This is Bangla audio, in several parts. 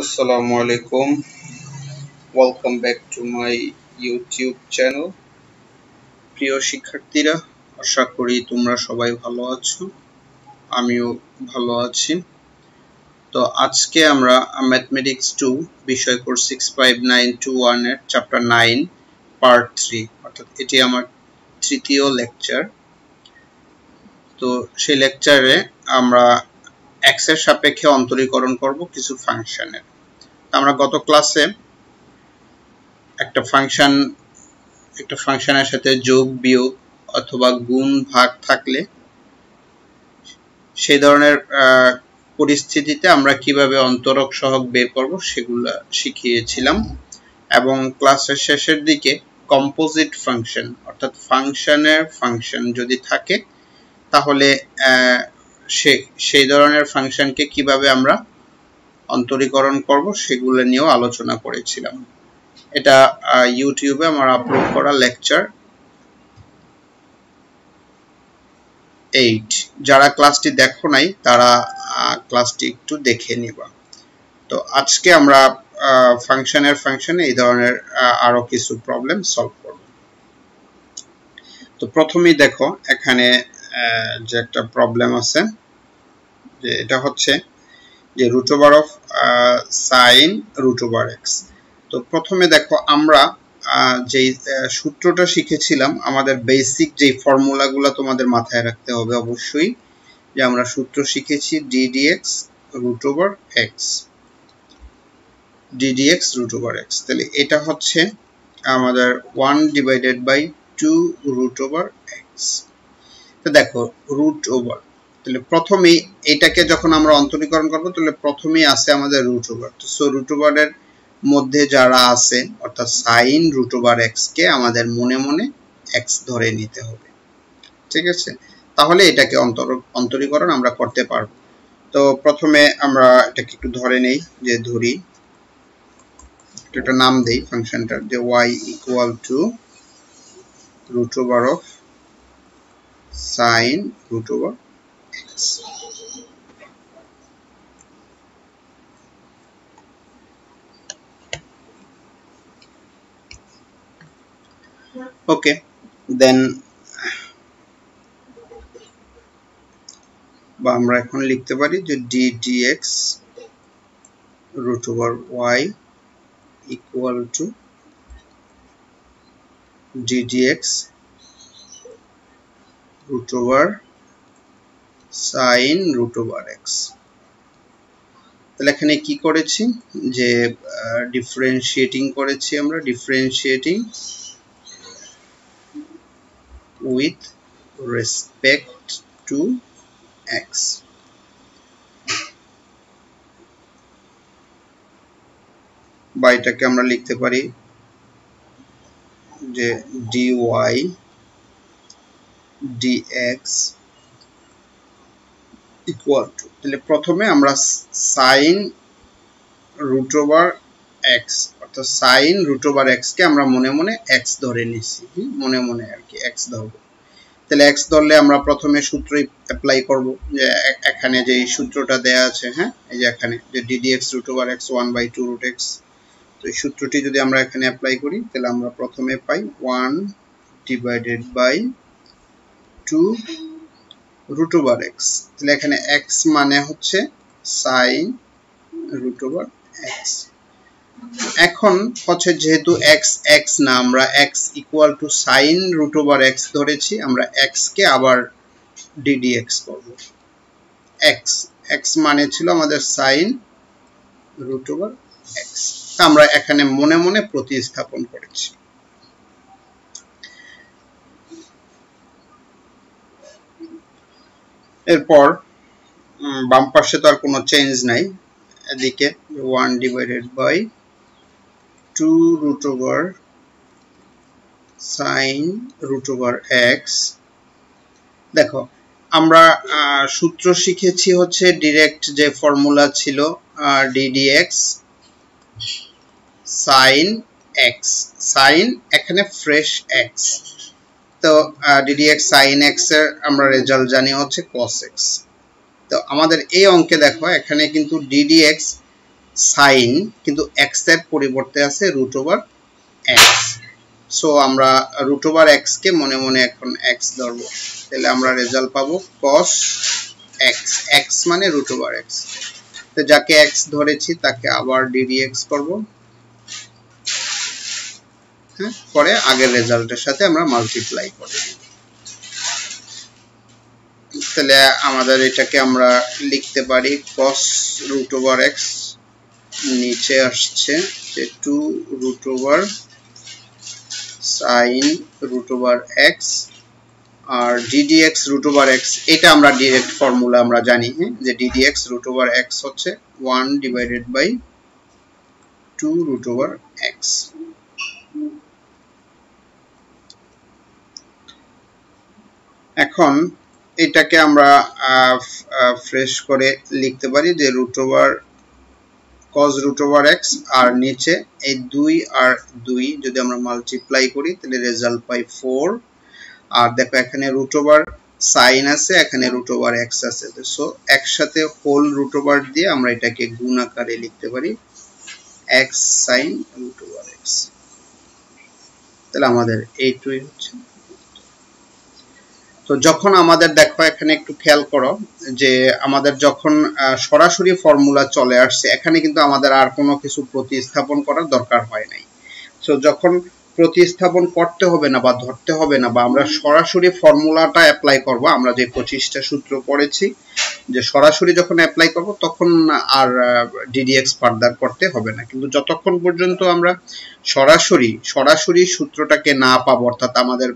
আসসালামু আলাইকুম welcome back to my YouTube channel প্রিয় শিক্ষার্থীরা আশা করি তোমরা সবাই ভালো আছো। আমিও ভালো আছি। তো আজকে আমরা ম্যাথমেটিক্স টু বিষয় course six five nine two one ওয়ানের চ্যাপ্টার নাইন পার্ট থ্রি অর্থাৎ এটি আমার তৃতীয় লেকচার তো সেই লেকচারে আমরা এক্সের সাপেক্ষে অন্তরীকরণ করব কিছু ফাংশনের আমরা গত ক্লাসে একটা ফাংশন, একটা ফাংশনের সাথে যোগ, বিয়োগ অথবা গুণ, ভাগ থাকলে সেই ধরনের পরিস্থিতিতে আমরা কীভাবে অন্তরক সহগ বের করব সেগুলো শিখিয়েছিলাম এবং ক্লাসের শেষের দিকে কম্পোজিট ফাংশন অর্থাৎ ফাংশনের ফাংশন যদি থাকে, তাহলে সেই ধরনের ফাংশনকে কীভাবে আমরা অন্তরীকরণ করব, সেগুলো নিয়েও আলোচনা করেছিলাম। এটা ইউটিউবে আমার আপলোড করা লেকচার এইট যারা ক্লাসটি দেখো নাই, তারা ক্লাসটি একটু দেখে নিবা। তো আজকে আমরা ফাংশনের ফাংশনে এই ধরনের আরও কিছু প্রবলেম সলভ করব। তো প্রথমেই দেখো, এখানে যে একটা প্রবলেম আছে, যে এটা হচ্ছে যে root over of sine root over x তো প্রথমে দেখো আমরা যেই সূত্রটা শিখেছিলাম, আমাদের বেসিক যেই ফর্মুলাগুলো তোমাদের মাথায় রাখতে হবে অবশ্যই, যে আমরা সূত্র শিখেছি d d x root over x d d x root over x তাহলে এটা হচ্ছে আমাদের one divided by two root over x তো দেখো রুট ওভার তাহলে প্রথমেই এটাকে যখন আমরা অন্তরীকরণ করব, তাহলে প্রথমেই আছে আমাদের রুট ওভার তো সো রুট ওভারের মধ্যে যারা আছে, অর্থাৎ সাইন রুট ওভার এক্স কে আমাদের মনে মনে এক্স ধরে নিতে হবে। ঠিক আছে? তাহলে এটাকে অন্তর, অন্তরীকরণ আমরা করতে পারব। তো প্রথমে আমরা এটাকে একটু ধরে নেই, যে ধরি। একটা নাম দেই ফাংশনটার যে y equal to root over of sine root over okay then বা আমরা এখন লিখতে পারি যে d dx root over y equal to d dx root over sin root over x. তাহলে এখানে কি করেছি? যে ডিফারেন্সিয়েটিং করেছি আমরা differentiating with respect to x. বা এটাকে আমরা লিখতে পারি যে dy dx ইকুয়াল টু তাহলে প্রথমে আমরা সাইন রুট ওভার এক্স অর্থাৎ সাইন রুট ওভার এক্স কে আমরা মনে মনে এক্স ধরে নিছি মনে মনে আর কি এক্স ধরবো। তাহলে এক্স ধরলে আমরা প্রথমে সূত্রই অ্যাপ্লাই করব, যে এখানে যে সূত্রটা দেয়া আছে হ্যাঁ? এই যে এখানে, যে d d x root over x one by two root x তো এই সূত্রটি যদি আমরা এখানে অ্যাপ্লাই করি, তাহলে আমরা প্রথমে পাই one divided by two root over x তাহলে এখানে এক্স মানে হচ্ছে সাইন রুট ওভার এক্স এখন হচ্ছে যেহেতু এক্স এক্স না, আমরা x equal to sine root x ধরেছি, আমরা এক্স কে আবার ডিডি এক্স করব। এক্স এক্স মানে ছিল আমাদের সাইন রুট ওভার এক্স আমরা এখানে মনে মনে প্রতিস্থাপন করেছি। এরপর বাম পাশে তো আর কোনো চেঞ্জ নাই। এদিকে one divided by two root over sine root over x দেখো, আমরা সূত্র শিখেছি হচ্ছে ডিরেক্ট যে ফর্মুলা ছিল d d x sine x sine এখানে ফ্রেশ এক্স তো ডিডিএক্স সাইন এক্সের আমরা রেজাল্ট জানি হচ্ছে কস এক্স তো, আমাদের এই অঙ্কে দেখো, এখানে কিন্তু ডিডিএক্স সাইন কিন্তু এক্সের পরিবর্তে আছে রুট ওভার এক্স সো আমরা রুট ওভার এক্স কে মনে মনে এখন এক্স ধরবো। তাহলে আমরা রেজাল্ট পাবো কস এক্স এক্স মানে রুট ওভার এক্স তো, যাকে এক্স ধরেছি, তাকে আবার ডিডি এক্স করব। পরে আগের রেজাল্টের সাথে আমরা মাল্টিপ্লাই করে। তাহলে আমাদের এটাকে আমরা লিখতে পারি cos রুট ওভার এক্স নিচে আসছে যে two root over sine root over x আর ddx রুট ওভার এক্স এটা আমরা ডিরেক্ট ফর্মুলা আমরা জানি হ্যাঁ? যে ddx রুট ওভার এক্স হচ্ছে one divided by two root over x এখন এটাকে আমরা ফ্রেশ করে লিখতে পারি যে root over cos root over x আর নিচে এই দুই আর দুই যদি আমরা মাল্টিপ্লাই করি তাহলে রেজাল্ট পাই ফোর আর দেখো এখানে রুট ওভার সাইন আছে, এখানে রুট ওভার এক্স আছে। সো একসাথে হোল রুট ওভার দিয়ে আমরা এটাকে গুণ আকারে লিখতে পারি x sine root over x তাহলে আমাদের এইটুই হচ্ছে। তো যখন আমাদের, দেখো, এখানে একটু খেয়াল করো যে আমাদের যখন সরাসরি ফর্মুলা চলে আসছে, এখানে কিন্তু আমাদের আর কোনো কিছু প্রতিস্থাপন করার দরকার হয় নাই। তো যখন প্রতিস্থাপন করতে হবে না বা ধরতে হবে না বা আমরা সরাসরি ফর্মুলাটা অ্যাপ্লাই করব, আমরা যে পঁচিশটা সূত্র পড়েছি, যে সরাসরি যখন অ্যাপ্লাই করব তখন আর ডিডিএক্স ফার্দার করতে হবে না। কিন্তু যতক্ষণ পর্যন্ত আমরা সরাসরি সরাসরি সূত্রটাকে না পাবো, অর্থাৎ আমাদের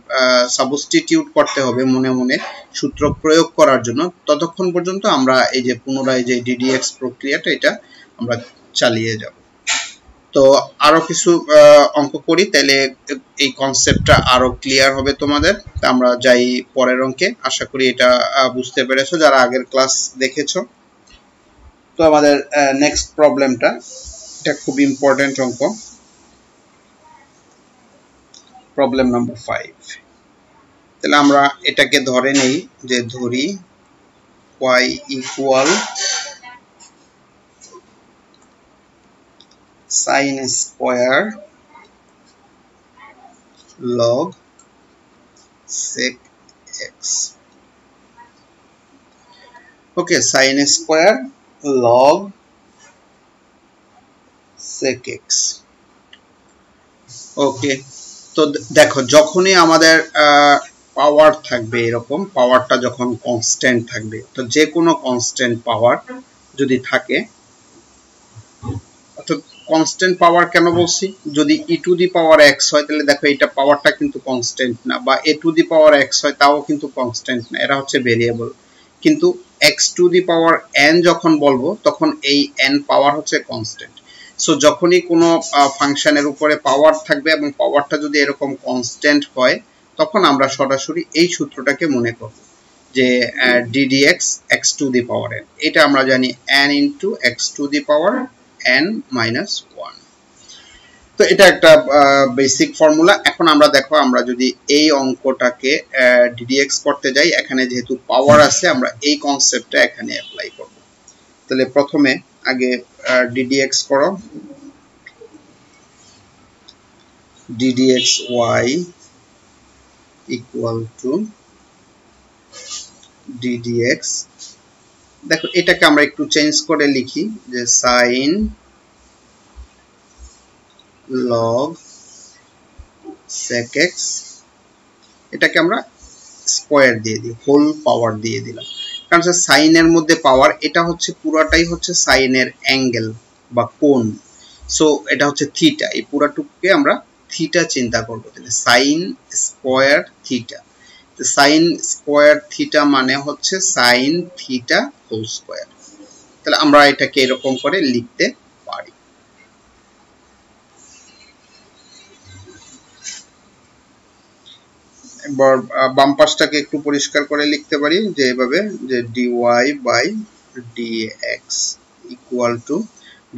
সাবস্টিটিউট করতে হবে মনে মনে সূত্র প্রয়োগ করার জন্য, ততক্ষণ পর্যন্ত আমরা এই যে পুনরায় যে ডিডিএক্স প্রক্রিয়াটা, এটা আমরা চালিয়ে যাব। তো আরও কিছু অঙ্ক করি তাহলে এই কনসেপ্টটা আরও ক্লিয়ার হবে তোমাদের। আমরা যাই পরের অঙ্কে। আশা করি এটা বুঝতে পেরেছ, যারা আগের ক্লাস দেখেছ। তো আমাদের নেক্সট প্রবলেমটা এটা খুব ইম্পর্টেন্ট অঙ্ক। প্রবলেম নাম্বার ফাইভ তাহলে আমরা এটাকে ধরে নেই, যে ধরি y equal sin square log sec x. Okay, sin square log sec x. Okay তো দেখো, যখনই আমাদের পাওয়ার থাকবে এরকম পাওয়ারটা যখন কনস্ট্যান্ট থাকবে, তো যে কোনো কনস্ট্যান্ট পাওয়ার যদি থাকে কনস্ট্যান্ট পাওয়ার কেন বলছি? যদি ই টু দি পাওয়ার এক্স হয়, তাহলে দেখো এটা পাওয়ারটা কিন্তু কনস্ট্যান্ট না, বা এ টু দি পাওয়ার এক্স হয়, তাও কিন্তু কনস্ট্যান্ট না, এরা হচ্ছে ভেরিয়েবল কিন্তু x to the power n যখন বলব, তখন এই এন পাওয়ার হচ্ছে কনস্ট্যান্ট সো যখনই কোনো ফাংশনের উপরে পাওয়ার থাকবে এবং পাওয়ারটা যদি এরকম কনস্ট্যান্ট হয়, তখন আমরা সরাসরি এই সূত্রটাকে মনে করব যে d d x x to the power n এটা আমরা জানি n into x to the power n minus one তো এটা একটা বেসিক ফর্মুলা এখন আমরা দেখো, আমরা যদি এই অঙ্কটাকে ডিডিএক্স করতে যাই, এখানে যেহেতু পাওয়ার আছে, আমরা এই কনসেপ্টটা এখানে অ্যাপ্লাই করব। তাহলে প্রথমে আগে ডিডিএক্স করো। ddx y equal to ddx দেখো, এটাকে আমরা একটু চেঞ্জ করে লিখি যে সাইন লগ x, এটাকে আমরা স্কোয়ার দিয়ে দিই হোল পাওয়ার দিয়ে দিলাম। কারণ সাইনের মধ্যে পাওয়ার এটা হচ্ছে, পুরাটাই হচ্ছে সাইনের অ্যাঙ্গেল বা কোণ। সো এটা হচ্ছে থিটা এই পুরাটুকুকে আমরা থিটা চিন্তা করব। তাহলে sine square theta sine square theta মানে হচ্ছে সাইন থিটা হোল স্কোয়ার। তাহলে আমরা এটাকে এরকম করে লিখতে পারি। বাম পাশটাকে একটু পরিষ্কার করে লিখতে পারি যে এভাবে, যে d y by d x equal to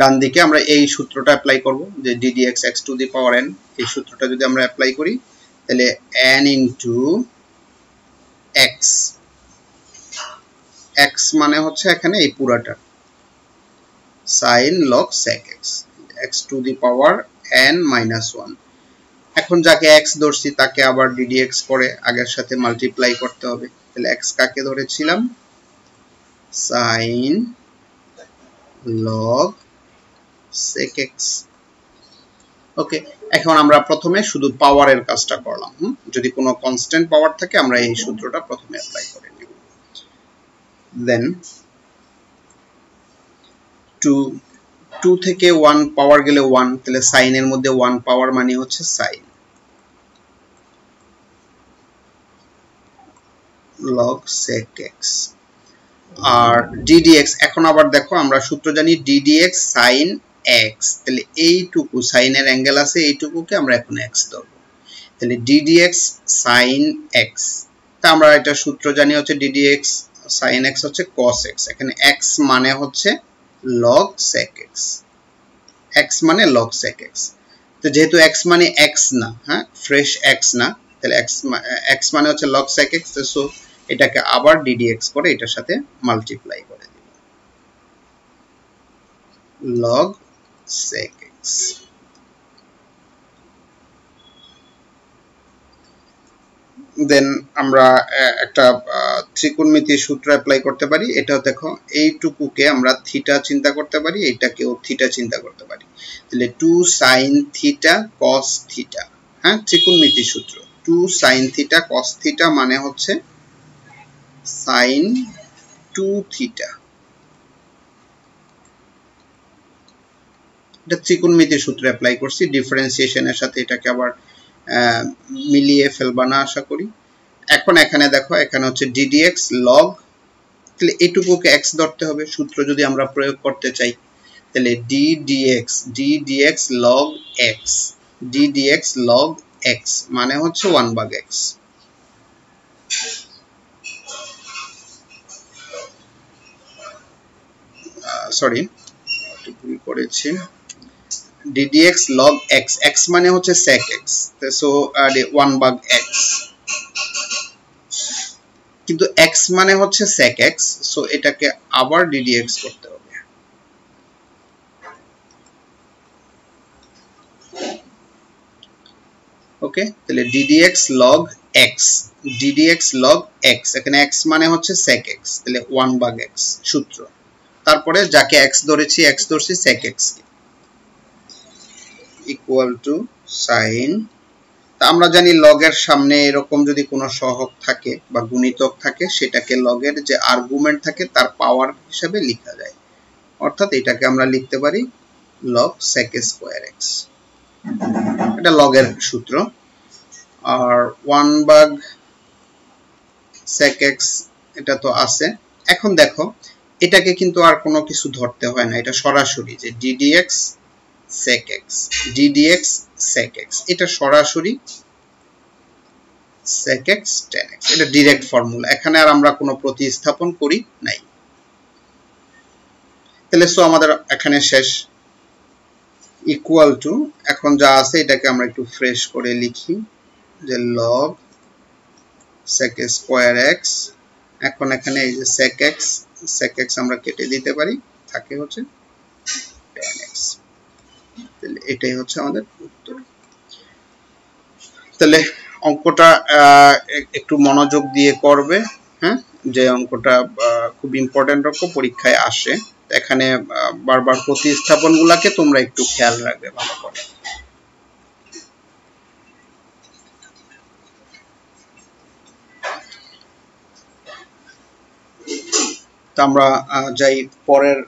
ডান দিকে আমরা এই সূত্রটা অ্যাপ্লাই করব, যে ddx x to the power n, এই সূত্রটা যদি আমরা অ্যাপ্লাই করি, তাহলে n ইনটু x. X মানে হচ্ছে এখানে এই পুরাটা। Sine log sec x x to the power n minus one এখন যাকে এক্স ধরছি, তাকে আবার ডিডিএক্স করে আগের সাথে মাল্টিপ্লাই করতে হবে। তাহলে এক্স কাকে ধরেছিলাম? Sine log sec x okay এখন আমরা প্রথমে শুধু পাওয়ারের কাজটা করলাম যদি কোনো কনস্ট্যান্ট পাওয়ার থাকে, আমরা এই সূত্রটা প্রথমে অ্যাপ্লাই করে নেব। দেন টু টু থেকে ওয়ান পাওয়ার গেলে ওয়ান তাহলে সাইনের মধ্যে ওয়ান পাওয়ার মানে হচ্ছে সাইন লগ সেক এক্স আর ডিডিএক্স এখন আবার দেখো, আমরা সূত্র জানি ডিডিএক্স সাইন এক্স তাহলে এইটুকু সাইনের অ্যাঙ্গেল আছে, এইটুকুকে আমরা এখন এক্স ধরবো। তাহলে ডিডিএক্স সাইন এক্স তা আমরা এটা সূত্র জানি হচ্ছে ডিডিএক্স সাইন এক্স হচ্ছে কস এক্স এখানে এক্স মানে হচ্ছে লগ সেক এক্স এক্স মানে লগ সেক এক্স তো যেহেতু এক্স মানে এক্স না হ্যাঁ ফ্রেশ এক্স না, তাহলে এক্স এক্স মানে হচ্ছে লগ সেক এক্স সো এটাকে আবার ডিডিএক্স করে এটার সাথে মাল্টিপ্লাই করে দিব লগ sec x দেন আমরা একটা ত্রিকোণমিতির সূত্র অ্যাপ্লাই করতে পারি। এটা দেখো, এইটুকুকে আমরা থিটা চিন্তা করতে পারি, এইটাকেও থিটা চিন্তা করতে পারি। তাহলে two sine theta cos theta হ্যাঁ? ত্রিকোণমিতি সূত্র। Two sine theta cos theta মানে হচ্ছে সাইন টু থিটা এটা ত্রিকোণমিতির সূত্রে অ্যাপ্লাই করছি। ডিফারেন্সিয়েশনের সাথে এটাকে আবার মিলিয়ে ফেলবা না আশা করি। এখন এখানে দেখো, এখানে হচ্ছে ডিডিএক্স লগ তাহলে এটুকুকে এক্স ধরতে হবে। সূত্র যদি আমরা প্রয়োগ করতে চাই, তাহলে d dx d dx log x d dx log x মানে হচ্ছে ওয়ান বাগ এক্স সরি ভুল করেছি। Ddx log x x মানে হচ্ছে sec x সো আর 1 ভাগ x. কিন্তু x মানে হচ্ছে sec x সো এটাকে আবার ddx করতে হবে। ওকে তাহলে ddx log x ddx log x, এখানে x মানে হচ্ছে sec x, তাহলে 1 ভাগ x, সূত্র। তারপরে যাকে x ধরেছি, x ধরছি sec x কে। ইকুয়াল টু সাইন তা আমরা জানি লগের সামনে এরকম যদি কোনো সহগ থাকে বা গুণিতক থাকে, সেটাকে লগের যে আর্গুমেন্ট থাকে, তার পাওয়ার হিসাবে লেখা যায়। অর্থাৎ এটাকে আমরা লিখতে পারি লগ সেক স্কোয়ার এক্স এটা লগের সূত্র। আর ওয়ান বাগ সেক এক্স এটা তো আছে। এখন দেখো, এটাকে কিন্তু আর কোনো কিছু ধরতে হয় না। এটা সরাসরি যে ddx sec x ddx sec x, এটা সরাসরি sec x tan x, এটা ডাইরেক্ট ফর্মুলা এখানে আর আমরা কোনো প্রতিস্থাপন করি নাই। তাহলে সো আমাদের এখানে শেষ ইকুয়াল টু এখন যা আছে এটাকে আমরা একটু ফ্রেশ করে লিখি, যে log sec স্কয়ার x, এখন এখানে এই যে sec x sec x আমরা কেটে দিতে পারি, থাকে হচ্ছে tan x তাহলে এটাই হচ্ছে আমাদের উত্তর। তাহলে অঙ্কটা একটু মনোযোগ দিয়ে করবে হ্যাঁ? যে অঙ্কটা খুব ইম্পর্টেন্ট অঙ্ক, পরীক্ষায় আসে। এখানে বারবার প্রতিস্থাপন গুলাকে তোমরা একটু খেয়াল রাখবে ভালো করে। তো আমরা যাই পরের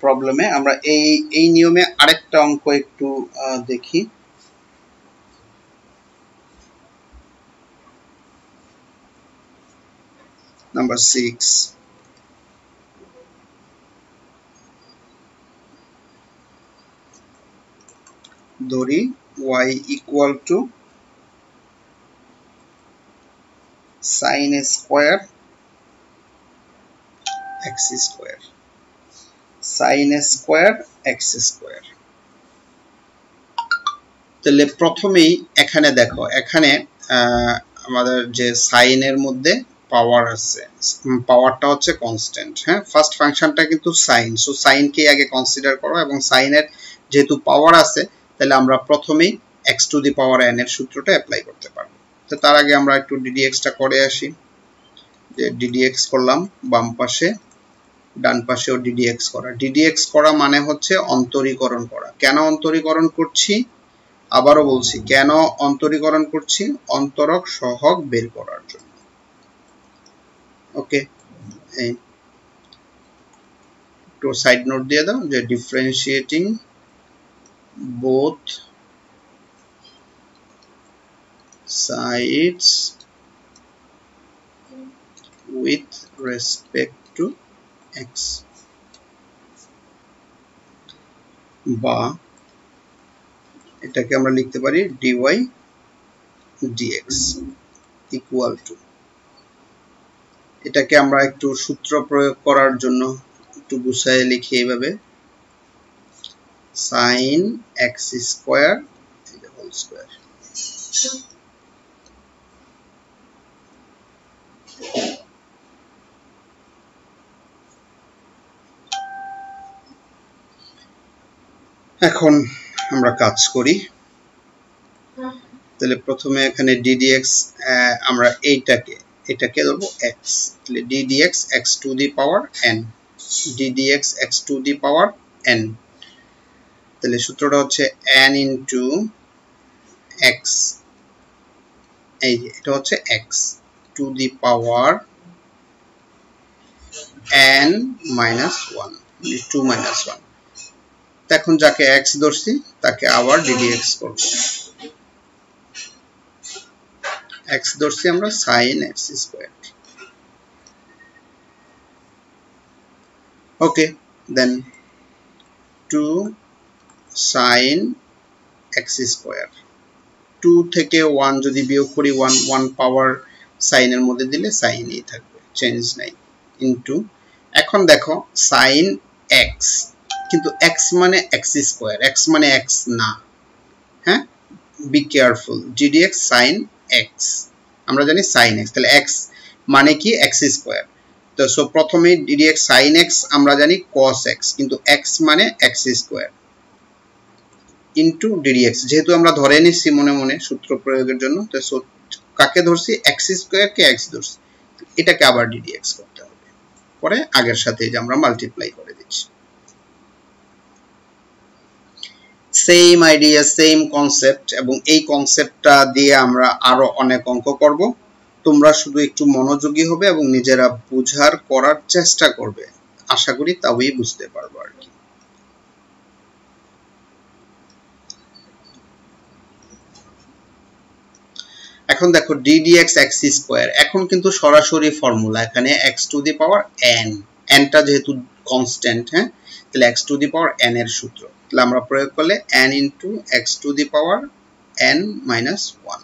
প্রবলেমে আমরা এই এই নিয়মে আরেকটা অঙ্ক একটু দেখি। নাম্বার সিক্স ধরি y equal to sine square x square sine square x square তাহলে প্রথমেই এখানে দেখো, এখানে আমাদের যে সাইনের মধ্যে পাওয়ার আছে পাওয়ারটা হচ্ছে কনস্ট্যান্ট হ্যাঁ? ফার্স্ট ফাংশনটা কিন্তু সাইন সো সাইনকে আগে কনসিডার করো এবং সাইনের যেহেতু পাওয়ার আছে, তাহলে আমরা প্রথমেই x to the power n এর সূত্রটা অ্যাপ্লাই করতে পারব। তো তার আগে আমরা একটু ডিডিএক্সটা করে আসি। যে ডিডিএক্স করলাম, বাম পাশে ডান পাশেও ডিডিএক্স করা। ডিডিএক্স করা মানে হচ্ছে অন্তরীকরণ করা। কেন অন্তরীকরণ করছি? আবারও বলছি, কেন অন্তরীকরণ করছি? অন্তরক সহগ বের করার জন্য। ওকে? এই। একটু সাইড নোট দিয়ে দাও যে differentiating both sides with respect to x বা এটাকে আমরা লিখতে পারি dy dx ইকুয়াল টু এটাকে আমরা একটু সূত্র প্রয়োগ করার জন্য একটু গুছায় লিখি এইভাবে। Sine x square whole square এখন আমরা কাজ করি। তাহলে প্রথমে এখানে ddx আমরা এইটাকে, এটাকে ধরবো x তাহলে ddx x to the power n ddx x to the power n তাহলে সূত্রটা হচ্ছে n ইনটু x এই এটা হচ্ছে x to the power n minus one to minus one এখন যাকে x ধরছি, তাকে আবার ddx করব x ধরছি আমরা sin x square okay then 2 sin x square 2 থেকে 1 যদি বিয়োগ করি 1 1 পাওয়ার সাইনের মধ্যে দিলে সাইনই থাকবে। চেঞ্জ নাই। ইনটু এখন দেখো sin x কিন্তু x মানে x স্কয়ার x মানে x না। হ্যাঁ? Be careful ddx sin x আমরা জানি sin x তাহলে x মানে কি? X স্কয়ার তো সো প্রথমে ddx sin x, আমরা জানি cos x কিন্তু x মানে x স্কয়ার ইনটু ddx যেহেতু আমরা ধরে নিচ্ছি মনে মনে সূত্র প্রয়োগের জন্য, তো সো কাকে ধরছি? X স্কয়ার কে x ধরছি। এটাকে আবার ddx করতে হবে। পরে আগের সাথে যে আমরা মাল্টিপ্লাই করে দিচ্ছি। সেম আইডিয়া সেম কনসেপ্ট এবং এই কনসেপ্টটা দিয়ে আমরা আরও অনেক অঙ্ক করব। তোমরা শুধু একটু মনোযোগী হবে এবং নিজেরা বুঝার করার চেষ্টা করবে। আশা করি তবেই বুঝতে পারব আর কি। এখন দেখো ddx এক্স স্কোয়ার এখন কিন্তু সরাসরি ফর্মুলা এখানে x to the power n nটা যেহেতু কনস্ট্যান্ট হ্যাঁ? তাহলে x to the power n এর সূত্র। আমরা প্রয়োগ করলে n into x to the power n minus one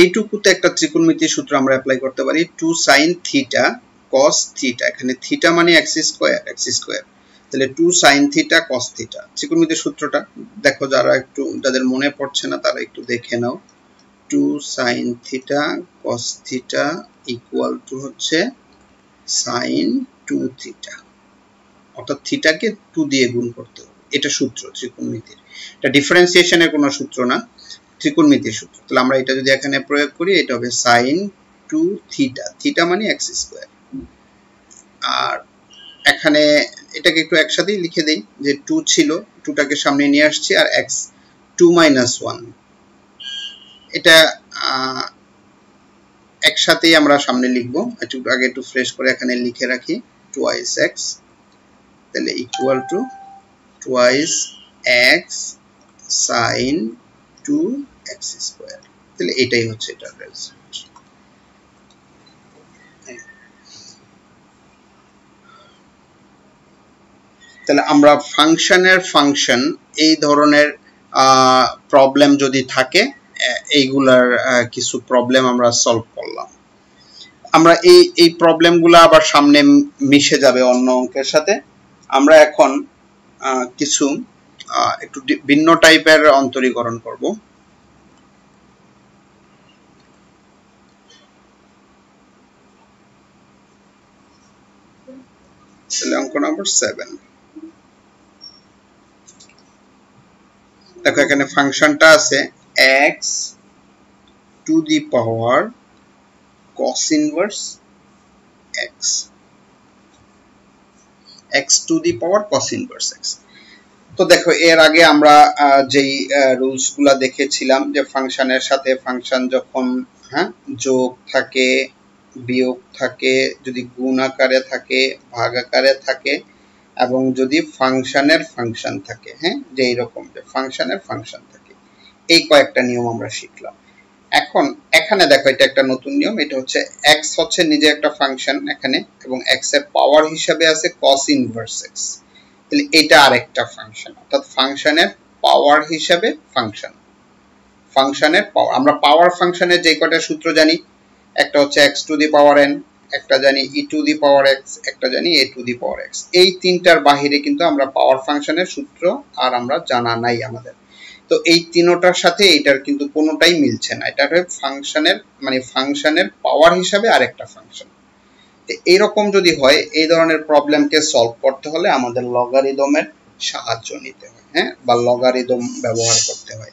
এইটুকুতে একটা ত্রিকোণমিতির সূত্র আমরা অ্যাপ্লাই করতে পারি two sine theta cos theta এখানে থিটা মানে এক্স স্কোয়ার এক্স স্কোয়ার তাহলে two sine theta cos theta ত্রিকোণমিতির সূত্রটা, দেখো যারা একটু, যাদের মনে পড়ছে না, তারা একটু দেখে নাও। Two sine theta cos theta equal to হচ্ছে সাইন টু থিটা অর্থাৎ থিটাকে টু দিয়ে গুণ করতে হবে। এটা সূত্র, ত্রিকোণমিতির। এটা ডিফারেন্সিয়েশনের কোনো সূত্র না, ত্রিকোণমিতির সূত্র। তাহলে আমরা এটা যদি এখানে প্রয়োগ করি, এটা হবে সাইন টু থিটা থিটা মানে এক্স স্কোয়ার আর এখানে এটাকে একটু একসাথেই লিখে দেই, যে টু ছিল টুটাকে সামনে নিয়ে আসছি, আর এক্স টু মাইনাস ওয়ান এটা একসাথেই আমরা সামনে লিখব। একটু আগে একটু ফ্রেশ করে এখানে লিখে রাখি। টুয়াইস এক্স তাহলে equal to twice x sine two x square তাহলে এটাই হচ্ছে এটার রেজাল্ট তাহলে আমরা ফাংশনের ফাংশন এই ধরনের প্রবলেম যদি থাকে এইগুলার কিছু প্রবলেম আমরা সলভ করলাম। আমরা এই এই প্রবলেমগুলো আবার সামনে মিশে যাবে অন্য অঙ্কের সাথে। আমরা এখন কিছু একটু ভিন্ন টাইপের অন্তরীকরণ করব। অঙ্ক নাম্বার সেভেন দেখো এখানে ফাংশনটা আছে। X to the power cos inverse x x to the power cos inverse x তো দেখো, এর আগে আমরা যেই রুলসগুলা দেখেছিলাম, যে ফাংশনের সাথে ফাংশন যখন হ্যাঁ যোগ থাকে, বিয়োগ থাকে, যদি গুণ আকারে থাকে, ভাগ আকারে থাকে, এবং যদি ফাংশনের ফাংশন থাকে হ্যাঁ যে এইরকম, যে ফাংশনের ফাংশন থাকে। এই কয়েকটা নিয়ম আমরা শিখলাম। এখন, এখানে দেখো এটা একটা নতুন নিয়ম, এটা হচ্ছে x হচ্ছে নিজে একটা ফাংশন এখানে, এবং x এর পাওয়ার হিসাবে আছে cos ইনভার্স x তাহলে এটা আরেকটা ফাংশন অর্থাৎ ফাংশনের পাওয়ার হিসাবে ফাংশন ফাংশনের পাওয়ার আমরা পাওয়ার ফাংশনের যে কয়টা সূত্র জানি, একটা হচ্ছে x to the power n, একটা জানি e to the power x, একটা জানি a to the power x এই তিনটার বাহিরে কিন্তু আমরা পাওয়ার ফাংশনের সূত্র আর আমরা জানা নাই আমাদের। তো এই তিনোটার সাথে এটার কিন্তু কোনোটাই মিলছে না। এটা ফাংশনের মানে ফাংশনের পাওয়ার হিসাবে আরেকটা ফাংশন তো এইরকম যদি হয়, এই ধরনের প্রবলেমকে সলভ করতে হলে আমাদের লগারিদমের সাহায্য নিতে হয় হ্যাঁ? বা লগারিদম ব্যবহার করতে হয়।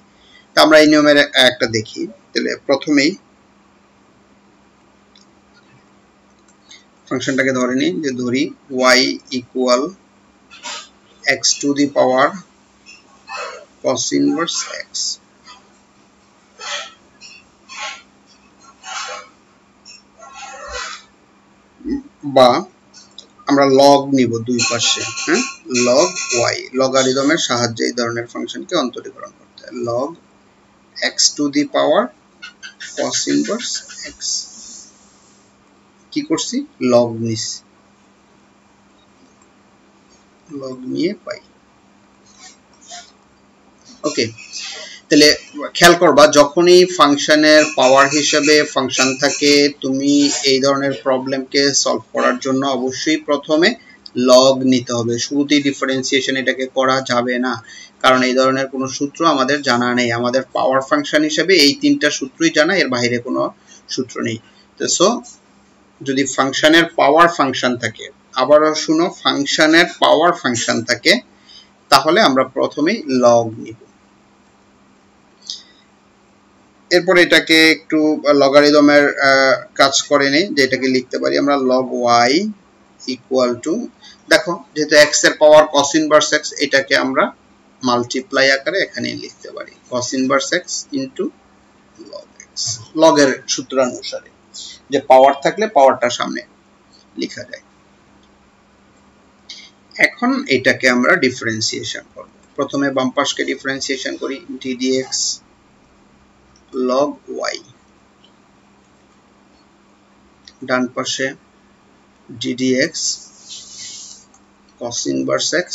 তো আমরা এই নিয়মের একটা দেখি। তাহলে প্রথমেই ফাংশনটাকে ধরে নিই যে ধরি y equal x to the power cos inverse x. বা আমরা লগ নিব দুই পাশে হ্যাঁ? লগ y লগারিদমের সাহায্যে এই ধরনের ফাংশনকে অন্তরীকরণ করতে হয়। Log x to the power cos inverse x কি করছি? লগ নিছি। লগ নিয়ে পাই। ওকে তাহলে খেয়াল করবা, যখনই ফাংশনের পাওয়ার হিসেবে ফাংশন থাকে, তুমি এই ধরনের প্রবলেমকে সলভ করার জন্য অবশ্যই প্রথমে লগ নিতে হবে। শুরুতেই ডিফারেন্সিয়েশন এটাকে করা যাবে না। কারণ এই ধরনের কোনো সূত্র আমাদের জানা নেই। আমাদের পাওয়ার ফাংশন হিসেবে এই তিনটা সূত্রই জানা, এর বাইরে কোনো সূত্র নেই। তো সো যদি ফাংশনের পাওয়ার ফাংশন থাকে, আবারও শুনো ফাংশনের পাওয়ার ফাংশন থাকে, তাহলে আমরা প্রথমেই লগ নিব। এরপর এটাকে একটু লগারিদমের কাজ করে নেই, যে এটাকে লিখতে পারি আমরা লগ ওয়াই ইকুয়াল টু দেখো, যেহেতু এক্সের পাওয়ার কস ইনভার্স এক্স এটাকে আমরা মাল্টিপ্লাই আকারে এখানে লিখতে পারি cos inverse x into log x লগের সূত্রানুসারে, যে পাওয়ার থাকলে পাওয়ারটা সামনে লেখা যায়। এখন এটাকে আমরা ডিফারেন্সিয়েশন করব। প্রথমে বাম পাশকে ডিফারেন্সিয়েশন করি ddx log y ডান পাশে ddx cos inverse x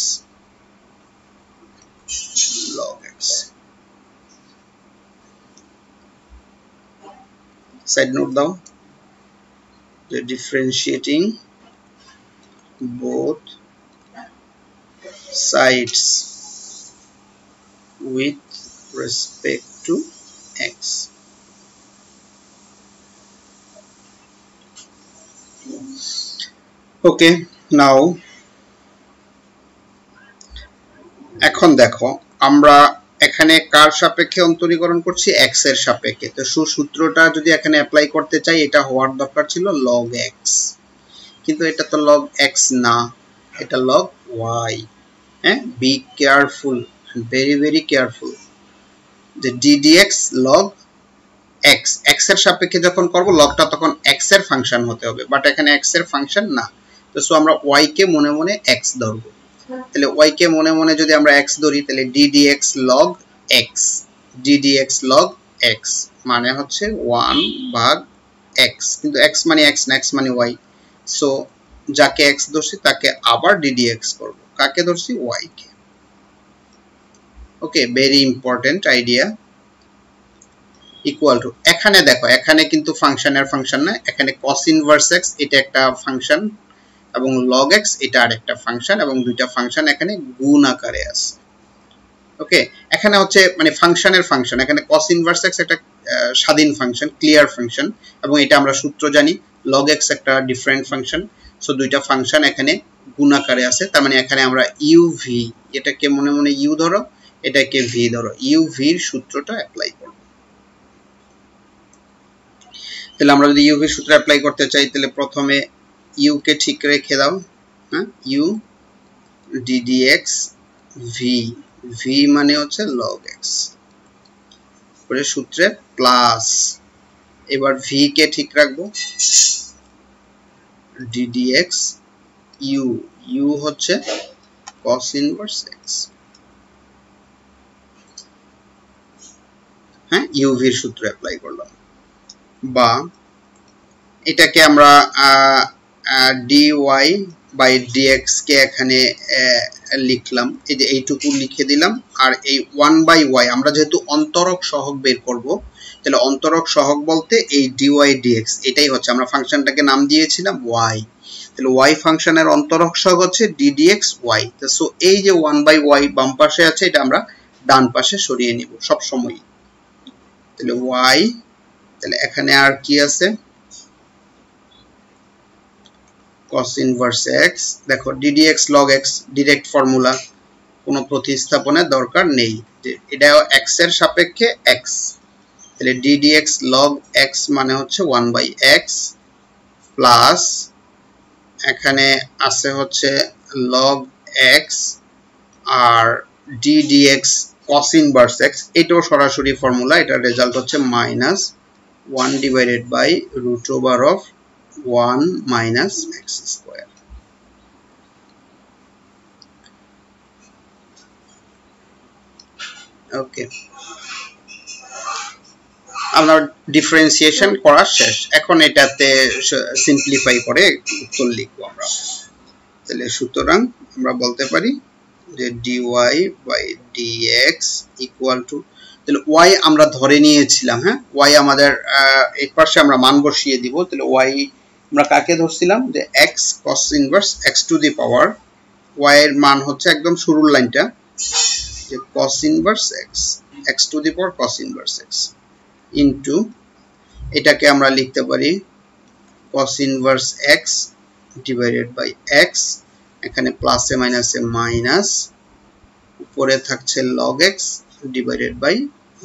log x side note দাও যে differentiating both sides with respect to x. ওকে নাও এখন দেখো, আমরা এখানে কার সাপেক্ষে অন্তরীকরণ করছি? X এর সাপেক্ষে। তো সূত্রটা যদি এখানে অ্যাপ্লাই করতে চাই, এটা হওয়ার দরকার ছিল log x কিন্তু এটা তো log x না, এটা log y হ্যাঁ? Be careful very very careful যে ddx log x x এর সাপেক্ষে যখন করব লগটা তখন x এর ফাংশন হতে হবে বাট এখানে x এর ফাংশন না। তো সো আমরা y কে মনে মনে x ধরব। তাহলে y কে মনে মনে যদি আমরা x ধরি, তাহলে ddx log x ddx log x মানে হচ্ছে 1 ভাগ x কিন্তু x মানে x না, x মানে y সো যাকে x ধরছি, তাকে আবার ddx করব। কাকে ধরছি? y K. Okay very important idea equal to এখানে দেখো, এখানে কিন্তু ফাংশনের ফাংশন না, এখানে cos ইনভার্স x, এটা একটা ফাংশন এবং log x, এটা আরেকটা ফাংশন এবং দুইটা ফাংশন এখানে গুণ আকারে আছে। ওকে এখানে হচ্ছে মানে ফাংশনের ফাংশন এখানে cos ইনভার্স x একটা স্বাধীন ফাংশন ক্লিয়ার ফাংশন এবং এটা আমরা সূত্র জানি, log x একটা ডিফারেন্ট ফাংশন সো দুইটা ফাংশন এখানে গুণাকারে আছে, তার মানে এখানে আমরা ইউ ভি এটাকে মনে মনে ইউ ধরো এটাকে ভি ধরো ইউ ভির সূত্রটা অ্যাপ্লাই করব। তাহলে আমরা যদি ইউ ভির সূত্র অ্যাপ্লাই করতে চাই, তাহলে প্রথমে ইউ কে ঠিক রেখে দাও হ্যাঁ? ইউ ডিডিএক্স ভি ভি মানে হচ্ছে লগ এক্স পরে সূত্রে প্লাস এবার ভি কে ঠিক রাখব। ডিডিএক্স ইউ ইউ হচ্ছে cos ইনভার্স এক্স হ্যাঁ ইউভির সূত্র অ্যাপ্লাই করলাম। বা এটাকে আমরা ডি ওয়াই বাই কে এখানে লিখলাম। এই যে এইটুকু লিখে দিলাম। আর এই ওয়ান বাই ওয়াই আমরা যেহেতু অন্তরক সহগ বের করব, তাহলে অন্তরক সহগ বলতে এই ডিওয়াই ডিএক্স এটাই হচ্ছে। আমরা ফাংশনটাকে নাম দিয়েছিলাম ওয়াই তাহলে ওয়াই ফাংশনের অন্তরক সহগ হচ্ছে ডিডিএক্স ওয়াই সো এই যে ওয়ান বাই ওয়াই বাম পাশে আছে, এটা আমরা ডান পাশে সরিয়ে নিব সব সময় তাহলে ওয়াই তাহলে এখানে আর কি আছে? cos ইনভার্স x, দেখো ddx log x direct formula কোনো প্রতিস্থাপনের দরকার নেই। এটা x এর সাপেক্ষে x তাহলে ddx log x মানে হচ্ছে 1 বাই x প্লাস এখানে আছে হচ্ছে log x, আর ddx cos ইনভার্স x এটাও সরাসরি ফর্মুলা এটার রেজাল্ট হচ্ছে minus 1 divided by root over of 1 minus x square. Okay আমরা ডিফারেন্সিয়েশন করা শেষ। এখন এটাতে সিম্পলিফাই করে উত্তর লিখব আমরা। তাহলে সুতরাং আমরা বলতে পারি যে dy by dx equal to তাহলে y আমরা ধরে নিয়েছিলাম হ্যাঁ? y আমাদের এই পাশে আমরা মান বসিয়ে দিব, তাহলে y আমরা কাকে ধরছিলাম? যে x cos inverse x to the power y এর মান হচ্ছে একদম শুরুর লাইনটা, যে cos inverse x x to the power cos inverse x into এটাকে আমরা লিখতে পারি cos inverse x divided by x এখানে প্লাসে মাইনাসে মাইনাস উপরে থাকছে log x divided by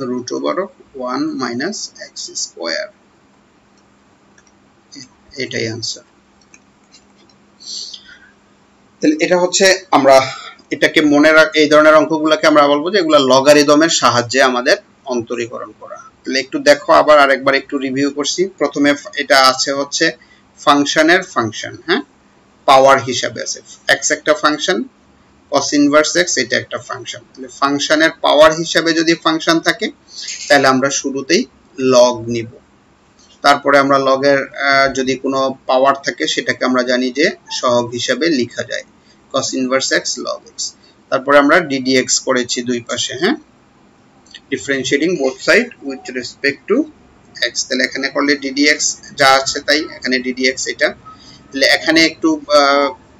root over of 1 minus x square এটাই আনসার তাহলে এটা হচ্ছে আমরা এটাকে মনে রাখ, এই ধরনের অঙ্কগুলোকে আমরা বলব যে এগুলো লগারিদমের সাহায্যে আমাদের অন্তরীকরণ করা। তাহলে একটু দেখো, আবার আরেকবার একটু রিভিউ করছি। প্রথমে এটা আছে হচ্ছে ফাংশনের ফাংশন হ্যাঁ? পাওয়ার হিসাবে আছে। এক্স একটা ফাংশন cos ইনভার্স এক্স এটা একটা ফাংশন তাহলে ফাংশনের পাওয়ার হিসাবে যদি ফাংশন থাকে, তাহলে আমরা শুরুতেই লগ নিব। তারপরে আমরা লগের যদি কোনো পাওয়ার থাকে, সেটাকে আমরা জানি যে সহগ হিসাবে লেখা যায়। cos inverse x log x তারপরে আমরা ddx করেছি দুই পাশে হ্যাঁ? Differentiating both side with respect to x তাহলে এখানে করলে ddx যা আছে তাই, এখানে ddx এটা এখানে একটু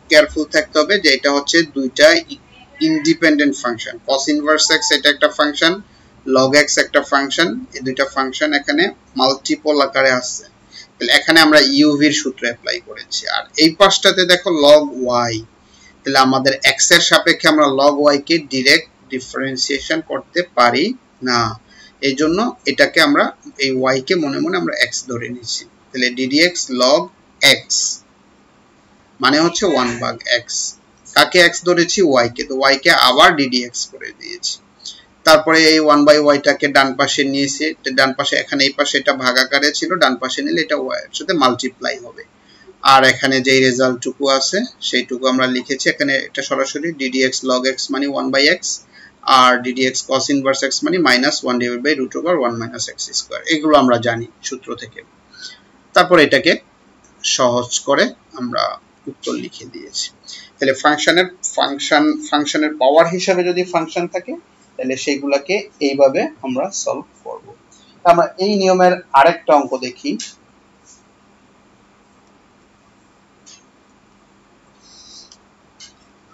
কেয়ারফুল থাকতে হবে যে এটা হচ্ছে দুইটা independent function cos inverse x এটা একটা ফাংশন log x একটা ফাংশন এই দুইটা ফাংশন এখানে মাল্টিপল আকারে আসছে। তাহলে এখানে আমরা uv এর সূত্র অ্যাপ্লাই করেছি। আর এই পাশটাতে দেখো log y তাহলে আমাদের x এর সাপেক্ষে আমরা log y কে ডাইরেক্ট ডিফারেন্সিয়েশন করতে পারি না। এই জন্য এটাকে আমরা, এই y কে মনে মনে আমরা x ধরে নিচ্ছি। তাহলে ddx log x মানে হচ্ছে ওয়ান ভাগ এক্স কাকে এক্স ধরেছি? y কে। তো y কে আবার ddx করে দিয়েছি। তারপরে এই ওয়ান বাই ওয়াইটাকে ডান পাশে নিয়েছি। ডান পাশে এখানে এই পাশে এটা ভাগাকারে ছিল, ডান পাশে নিলে এটা ওয়াই এর সাথে মাল্টিপ্লাই হবে। আর এখানে যেই রেজাল্টটুকু আছে, সেইটুকু আমরা লিখেছি। এখানে এটা সরাসরি ddx লগ এক্স মানে ওয়ান বাই এক্স আর ddx কস ইনভার্স এক্স মানে minus one divide by root over one minus x square এগুলো আমরা জানি সূত্র থেকে। তারপর এটাকে সহজ করে আমরা উত্তর লিখে দিয়েছি। তাহলে ফাংশনের, ফাংশন, ফাংশনের পাওয়ার হিসাবে যদি ফাংশন থাকে, তাহলে সেইগুলাকে এইভাবে আমরা সলভ করব। আমরা এই নিয়মের আরেকটা অঙ্ক দেখি।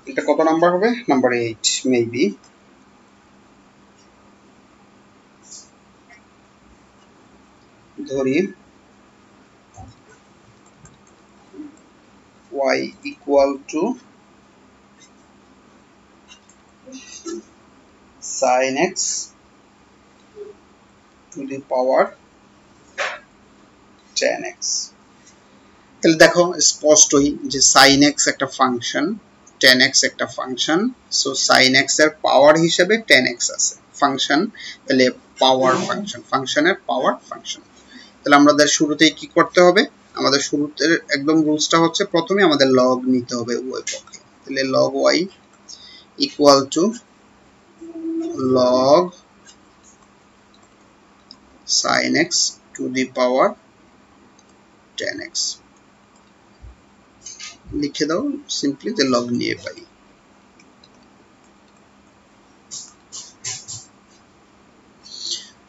এটা কত নাম্বার হবে? নাম্বার এইট মেবি ধরি। y equal to sin x to the power ten x তাহলে দেখো, স্পষ্টই যে সাইন এক্স একটা ফাংশন টেন এক্স একটা ফাংশন সো সাইন এক্সের পাওয়ার হিসেবে টেন এক্স আছে। ফাংশন তাহলে পাওয়ার ফাংশন ফাংশনের পাওয়ার ফাংশন তাহলে আমাদের শুরুতেই কি করতে হবে? আমাদের শুরুতে একদম রুলসটা হচ্ছে প্রথমে আমাদের লগ নিতে হবে উভয় পক্ষে। তাহলে log y equal to log sin x to the power 10x লিখে দাও সিম্পলি যে লগ নিয়ে পাই।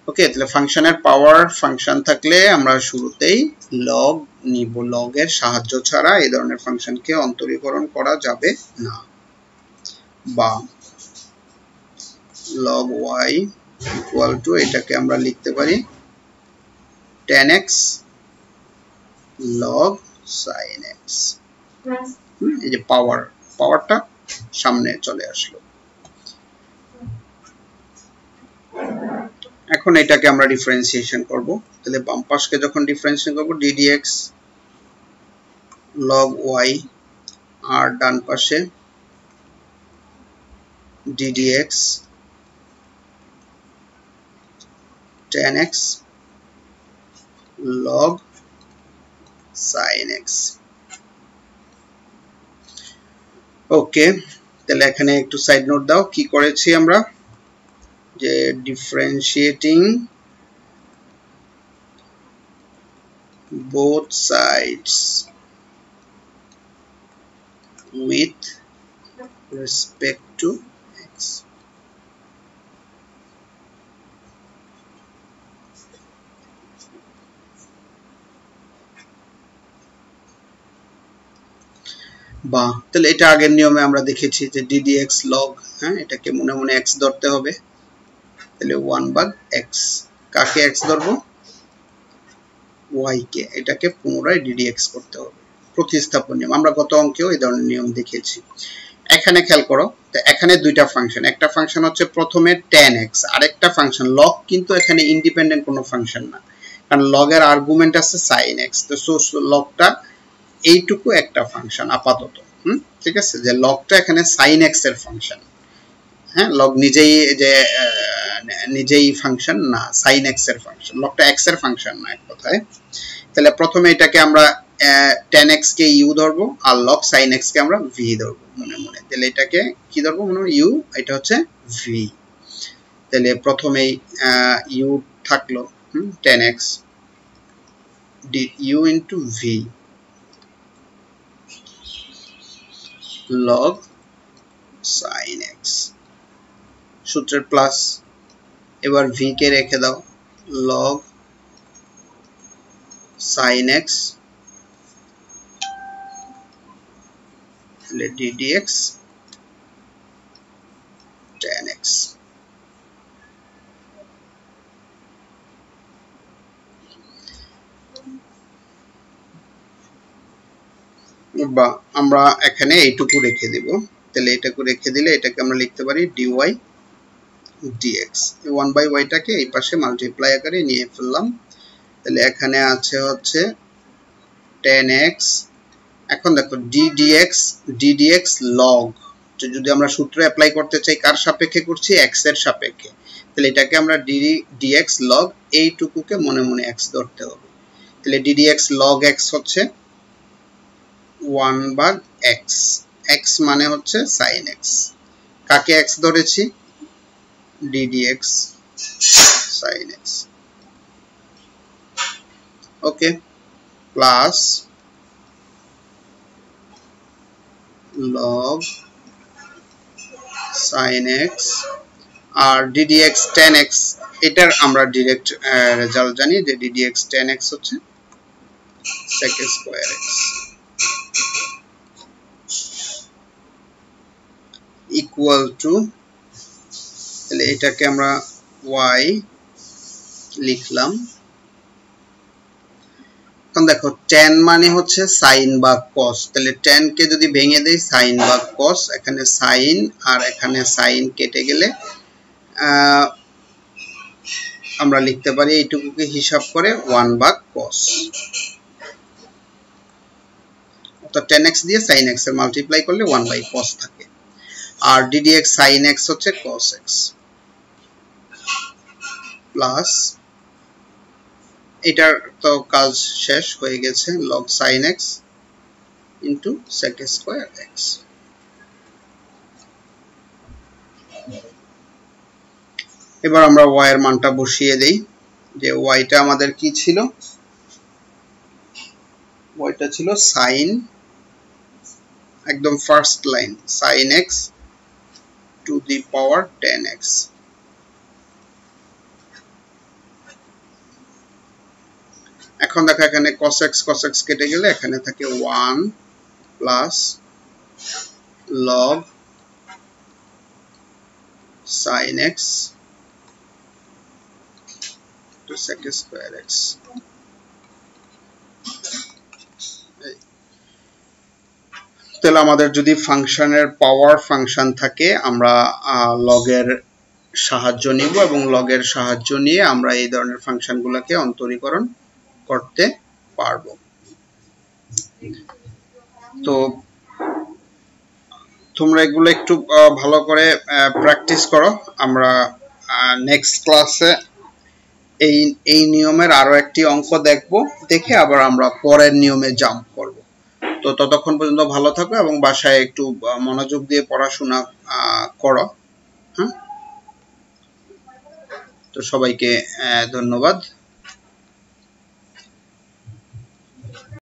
ওকে তাহলে ফাংশনের পাওয়ার ফাংশন থাকলে আমরা শুরুতেই লগ নিব লগের সাহায্য ছাড়া এই ধরনের ফাংশনকে অন্তরীকরণ করা যাবে না। বা log y ইকুয়াল টু এটাকে আমরা লিখতে পারি 10x log sin x এই যে পাওয়ার পাওয়ারটা সামনে চলে আসলো। এখন এটাকে আমরা ডিফারেন্সিয়েশন করব। তাহলে বাম পাশকে যখন ডিফারেন্সিয়েশন করব ddx log y, আর ডান পাশে ddx 10x log sin x ওকে তাহলে এখানে একটু সাইড নোট দাও, কি করেছি আমরা? যে differentiating both sides with respect to x. বা, তাহলে এটা আগের নিয়মে আমরা দেখেছি যে ddx log হ্যাঁ এটাকে মনে মনে x ধরতে হবে। তাহলে 1 ভাগ x কাকে x ধরবো? y কে। এটাকে পুনরায় ddx করতে হবে। প্রতিস্থাপন নিয়ম। আমরা গত অঙ্কেও এই ধরনের নিয়ম দেখেছি এখানে খেয়াল করো, তো এখানে দুইটা ফাংশন একটা ফাংশন হচ্ছে প্রথমে tan x, আরেকটা ফাংশন log, কিন্তু এখানে ইন্ডিপেন্ডেন্ট কোনো ফাংশন না। কারণ এর আর্গুমেন্ট আছে sin x তো সোর্স লগটা এইটুকু একটা ফাংশন আপাতত। হুম? ঠিক আছে? যে লগটা এখানে sin x এর ফাংশন হ্যাঁ লগ নিজেই যে নিজেই ফাংশন না, sin x এর ফাংশন লগটা x এর ফাংশন না, এক কথায়। তাহলে প্রথমে এটাকে আমরা tan x কে u ধরবো, আর log sin x কে আমরা v ধরবো, মনে মনে। তাহলে এটাকে কি ধরবো, মনে u, এটা হচ্ছে v তাহলে প্রথমেই u থাকল, হুম, tan x u into v log sin x সূত্রের প্লাস এবার v কে রেখে দাও। log sin x তাহলে ddx tan x বা আমরা এখানে এইটুকু রেখে দেব। তাহলে এটাকে রেখে দিলে এটাকে আমরা লিখতে পারি dy dx ওয়ান বাই ওয়াইটাকে এই পাশে মাল্টিপ্লাই আকারে নিয়ে ফেললাম। তাহলে এখানে আছে হচ্ছে টেন এক্স এখন দেখো ddx ddx log যদি আমরা সূত্র অ্যাপ্লাই করতে চাই, কার সাপেক্ষে করছি? x এর সাপেক্ষে। তাহলে এটাকে আমরা dx log, এইটুকুকে মনে মনে x ধরতে হবে। তাহলে ddx log x হচ্ছে 1 ভাগ x x মানে হচ্ছে sin x কাকে x ধরেছি? Ddx sin x ওকে প্লাস log sin x আর ddx tan x এটার আমরা ডিরেক্ট রেজাল্ট জানি যে ddx tan x হচ্ছে sec square x. Equal to তাহলে এটাকে আমরা ওয়াই লিখলাম। এখন দেখো টেন মানে হচ্ছে সাইন বা কস তাহলে tan কে যদি ভেঙে দেই সাইন বা কস এখানে সাইন আর এখানে সাইন কেটে গেলে আমরা লিখতে পারি এইটুকুকে হিসাব করে ওয়ান ভাগ কস অর্থাৎ টেন এক্স দিয়ে সাইন এক্সের মাল্টিপ্লাই করলে ওয়ান বাই কস থাকে। আর ডিডি এক্স সাইন এক্স হচ্ছে কস এক্স প্লাস এটার তো কাজ শেষ হয়ে গেছে log sine x into sec square x এবার আমরা y এর মানটা বসিয়ে দেই, যে ওয়াইটা আমাদের কি ছিল? ওয়াইটা ছিল সাইন একদম first line sine x to the power ten x এখন দেখো এখানে cos x কেটে গেলে এখানে থাকে 1 plus log sin x to sec square x. তাহলে আমাদের যদি ফাংশনের পাওয়ার ফাংশন থাকে, আমরা লগের সাহায্য নিব এবং লগের সাহায্য নিয়ে আমরা এই ধরনের ফাংশনগুলোকে অন্তরীকরণ করতে পারব। তো তোমরা এগুলো একটু ভালো করে প্র্যাকটিস করো। আমরা নেক্সট ক্লাসে এই এই নিয়মের আরও একটি অঙ্ক দেখব। দেখে আবার আমরা পরের নিয়মে জাম্প করব। তো ততক্ষণ পর্যন্ত ভালো থাকো এবং বাসায় একটু মনোযোগ দিয়ে পড়াশোনা করো। হ্যাঁ? তো সবাইকে ধন্যবাদ।